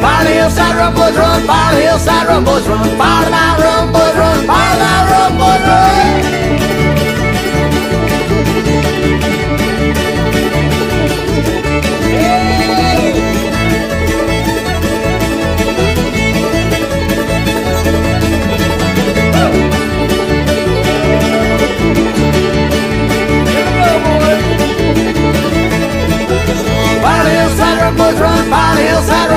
Pile hillside rumbles run, pile hillside rumbles run, pile Run, boys run. Fire the hillside